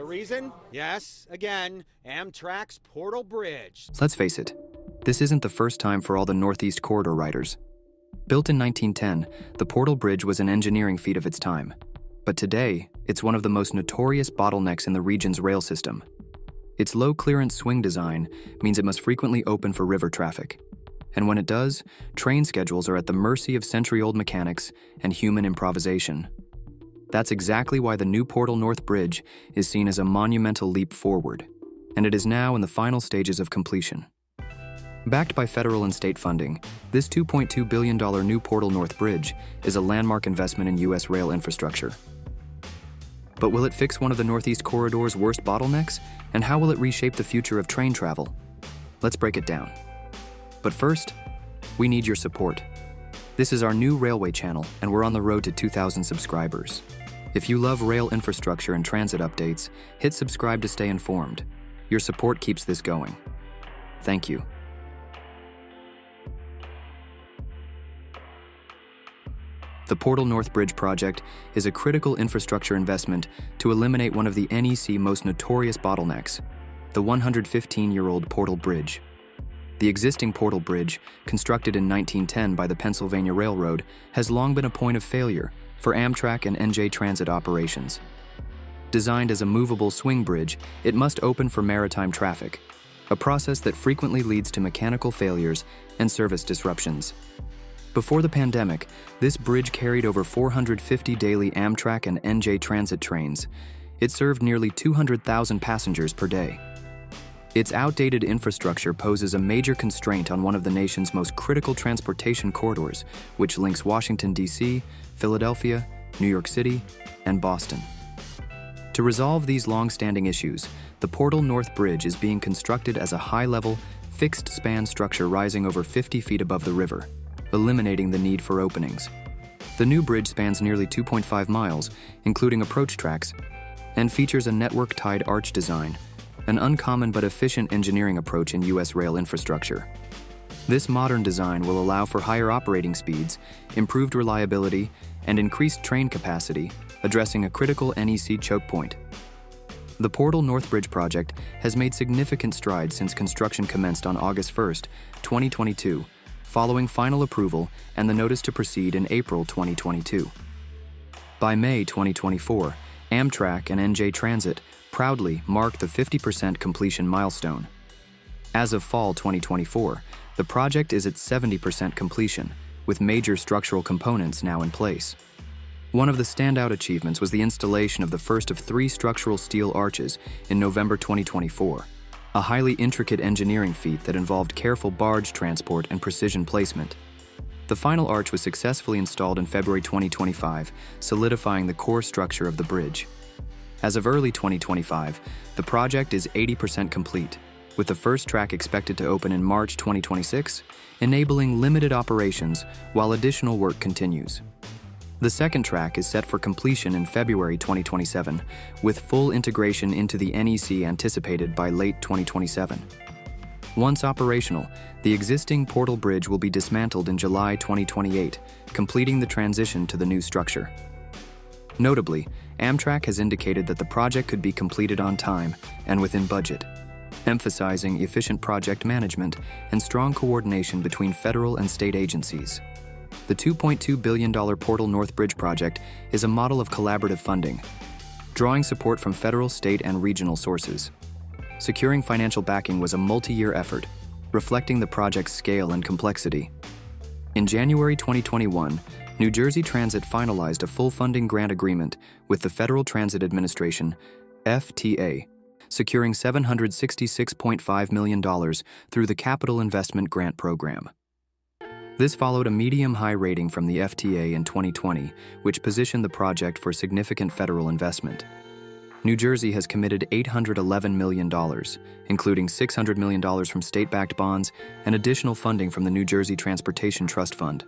The reason? Yes, again, Amtrak's Portal Bridge. Let's face it, this isn't the first time for all the Northeast Corridor riders. Built in 1910, the Portal Bridge was an engineering feat of its time. But today, it's one of the most notorious bottlenecks in the region's rail system. Its low clearance swing design means it must frequently open for river traffic. And when it does, train schedules are at the mercy of century old mechanics and human improvisation. That's exactly why the new Portal North Bridge is seen as a monumental leap forward, and it is now in the final stages of completion. Backed by federal and state funding, this $2.2 billion new Portal North Bridge is a landmark investment in U.S. rail infrastructure. But will it fix one of the Northeast Corridor's worst bottlenecks? And how will it reshape the future of train travel? Let's break it down. But first, we need your support. This is our new railway channel, and we're on the road to 2,000 subscribers. If you love rail infrastructure and transit updates, hit subscribe to stay informed. Your support keeps this going. Thank you. The Portal North Bridge project is a critical infrastructure investment to eliminate one of the NEC most notorious bottlenecks, the 115 year old Portal Bridge. The existing Portal Bridge, constructed in 1910 by the Pennsylvania Railroad, has long been a point of failure for Amtrak and NJ Transit operations. Designed as a movable swing bridge, it must open for maritime traffic, a process that frequently leads to mechanical failures and service disruptions. Before the pandemic, this bridge carried over 450 daily Amtrak and NJ Transit trains. It served nearly 200,000 passengers per day. Its outdated infrastructure poses a major constraint on one of the nation's most critical transportation corridors, which links Washington, D.C., Philadelphia, New York City, and Boston. To resolve these long-standing issues, the Portal North Bridge is being constructed as a high-level, fixed-span structure rising over 50 feet above the river eliminating the need for openings. The new bridge spans nearly 2.5 miles, including approach tracks, and features a network-tied arch design, an uncommon but efficient engineering approach in U.S. rail infrastructure. This modern design will allow for higher operating speeds, improved reliability, and increased train capacity, addressing a critical NEC choke point. The Portal North Bridge project has made significant strides since construction commenced on August 1, 2022, following final approval and the notice to proceed in April 2022. By May 2024, Amtrak and NJ Transit proudly mark the 50% completion milestone. As of fall 2024, the project is at 70% completion, with major structural components now in place. One of the standout achievements was the installation of the first of three structural steel arches in November 2024, a highly intricate engineering feat that involved careful barge transport and precision placement. The final arch was successfully installed in February 2025, solidifying the core structure of the bridge. As of early 2025, the project is 80% complete, with the first track expected to open in March 2026, enabling limited operations while additional work continues. The second track is set for completion in February 2027, with full integration into the NEC anticipated by late 2027. Once operational, the existing portal bridge will be dismantled in July 2028, completing the transition to the new structure. Notably, Amtrak has indicated that the project could be completed on time and within budget, emphasizing efficient project management and strong coordination between federal and state agencies. The $2.2 billion Portal North Bridge project is a model of collaborative funding, drawing support from federal, state, and regional sources. Securing financial backing was a multi-year effort, reflecting the project's scale and complexity. In January 2021, New Jersey Transit finalized a full funding grant agreement with the Federal Transit Administration, FTA, securing $766.5 million through the Capital Investment Grant Program. This followed a medium-high rating from the FTA in 2020, which positioned the project for significant federal investment. New Jersey has committed $811 million, including $600 million from state-backed bonds and additional funding from the New Jersey Transportation Trust Fund.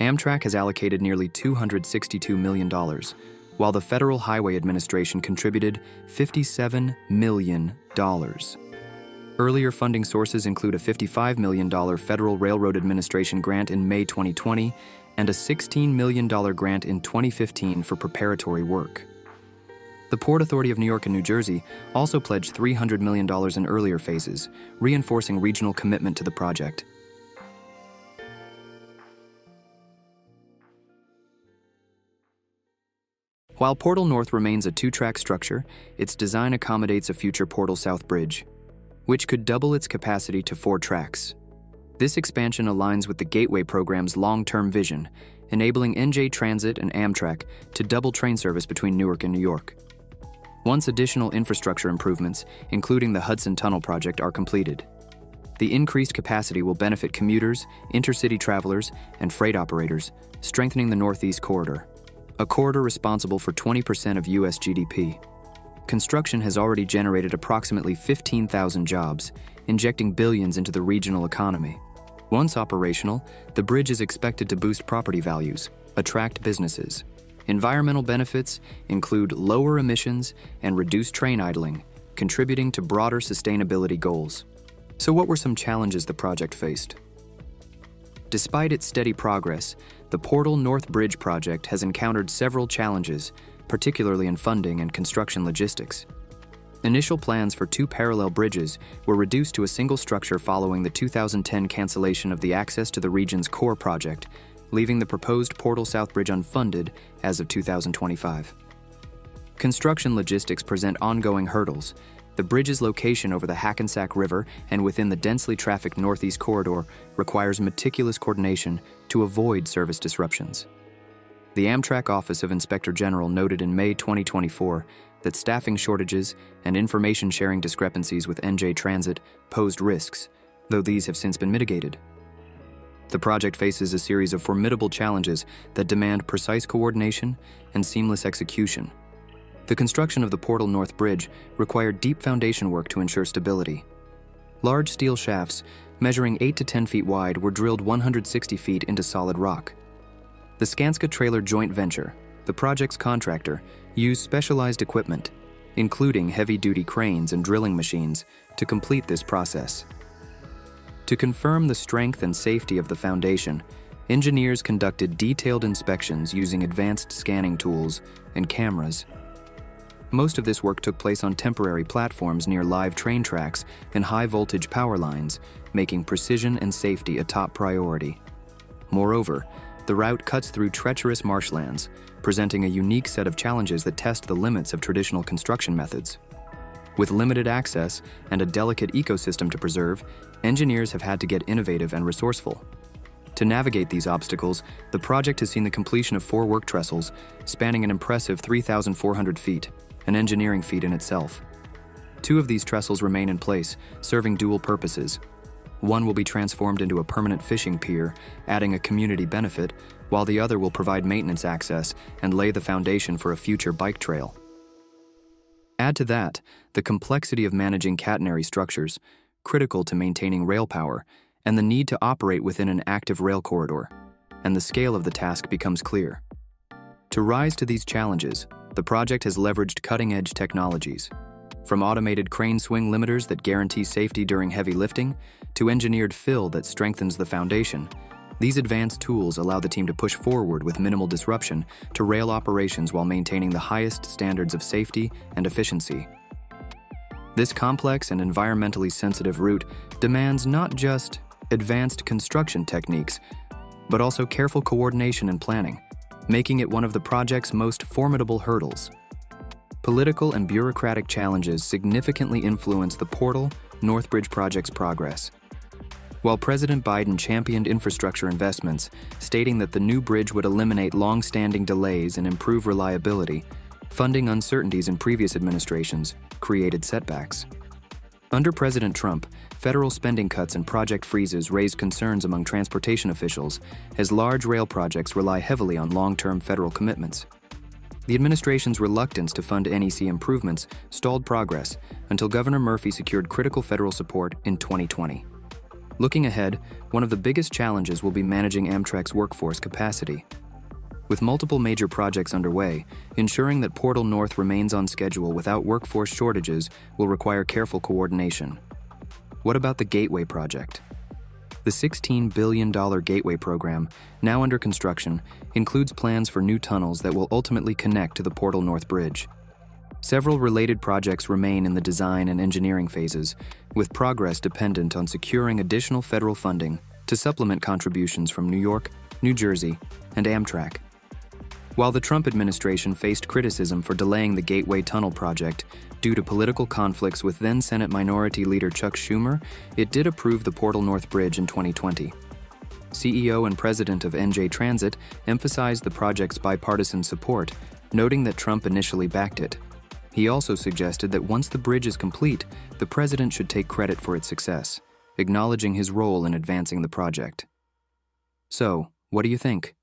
Amtrak has allocated nearly $262 million, while the Federal Highway Administration contributed $57 million. Earlier funding sources include a $55 million Federal Railroad Administration grant in May 2020 and a $16 million grant in 2015 for preparatory work. The Port Authority of New York and New Jersey also pledged $300 million in earlier phases, reinforcing regional commitment to the project. While Portal North remains a two track structure, its design accommodates a future Portal South bridge, which could double its capacity to four tracks. This expansion aligns with the Gateway program's long term vision, enabling NJ Transit and Amtrak to double train service between Newark and New York. Once additional infrastructure improvements, including the Hudson Tunnel project, are completed, the increased capacity will benefit commuters, intercity travelers, and freight operators, strengthening the Northeast Corridor a corridor responsible for 20% of U.S. GDP. Construction has already generated approximately 15,000 jobs, injecting billions into the regional economy. Once operational, the bridge is expected to boost property values, attract businesses. Environmental benefits include lower emissions and reduced train idling, contributing to broader sustainability goals. So, what were some challenges the project faced? Despite its steady progress, the Portal North Bridge project has encountered several challenges, particularly in funding and construction logistics. Initial plans for two parallel bridges were reduced to a single structure following the 2010 cancellation of the Access to the Region's core project, leaving the proposed Portal South Bridge unfunded as of 2025. Construction logistics present ongoing hurdles, the bridge's location over the Hackensack River and within the densely trafficked Northeast Corridor requires meticulous coordination to avoid service disruptions. The Amtrak Office of Inspector General noted in May 2024 that staffing shortages and information sharing discrepancies with NJ Transit posed risks, though these have since been mitigated. The project faces a series of formidable challenges that demand precise coordination and seamless execution. The construction of the Portal North Bridge required deep foundation work to ensure stability. Large steel shafts, measuring 8 to 10 feet wide, were drilled 160 feet into solid rock. The Skanska Traylor Joint Venture, the project's contractor, used specialized equipment, including heavy duty cranes and drilling machines, to complete this process. To confirm the strength and safety of the foundation, engineers conducted detailed inspections using advanced scanning tools and cameras most of this work took place on temporary platforms near live train tracks and high voltage power lines, making precision and safety a top priority. Moreover, the route cuts through treacherous marshlands, presenting a unique set of challenges that test the limits of traditional construction methods. With limited access and a delicate ecosystem to preserve, engineers have had to get innovative and resourceful. To navigate these obstacles, the project has seen the completion of four work trestles, spanning an impressive 3,400 feet an engineering feat in itself. Two of these trestles remain in place, serving dual purposes. One will be transformed into a permanent fishing pier, adding a community benefit, while the other will provide maintenance access and lay the foundation for a future bike trail. Add to that the complexity of managing catenary structures, critical to maintaining rail power, and the need to operate within an active rail corridor, and the scale of the task becomes clear. To rise to these challenges, the project has leveraged cutting edge technologies. From automated crane swing limiters that guarantee safety during heavy lifting, to engineered fill that strengthens the foundation, these advanced tools allow the team to push forward with minimal disruption to rail operations while maintaining the highest standards of safety and efficiency. This complex and environmentally sensitive route demands not just advanced construction techniques, but also careful coordination and planning making it one of the project's most formidable hurdles. Political and bureaucratic challenges significantly influence the Portal Northbridge project's progress. While President Biden championed infrastructure investments, stating that the new bridge would eliminate long standing delays and improve reliability, funding uncertainties in previous administrations created setbacks. Under President Trump, federal spending cuts and project freezes raised concerns among transportation officials as large rail projects rely heavily on long term federal commitments. The administration's reluctance to fund NEC improvements stalled progress until Governor Murphy secured critical federal support in 2020. Looking ahead, one of the biggest challenges will be managing Amtrak's workforce capacity. With multiple major projects underway, ensuring that Portal North remains on schedule without workforce shortages will require careful coordination. What about the Gateway Project? The $16 billion Gateway program, now under construction, includes plans for new tunnels that will ultimately connect to the Portal North Bridge. Several related projects remain in the design and engineering phases, with progress dependent on securing additional federal funding to supplement contributions from New York, New Jersey, and Amtrak. While the Trump administration faced criticism for delaying the Gateway Tunnel project due to political conflicts with then Senate Minority Leader Chuck Schumer, it did approve the Portal North Bridge in 2020. CEO and president of NJ Transit emphasized the project's bipartisan support, noting that Trump initially backed it. He also suggested that once the bridge is complete, the president should take credit for its success, acknowledging his role in advancing the project. So, what do you think?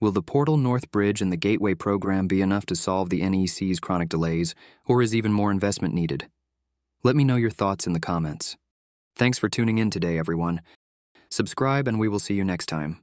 Will the Portal North Bridge and the Gateway program be enough to solve the NEC's chronic delays, or is even more investment needed? Let me know your thoughts in the comments. Thanks for tuning in today, everyone. Subscribe, and we will see you next time.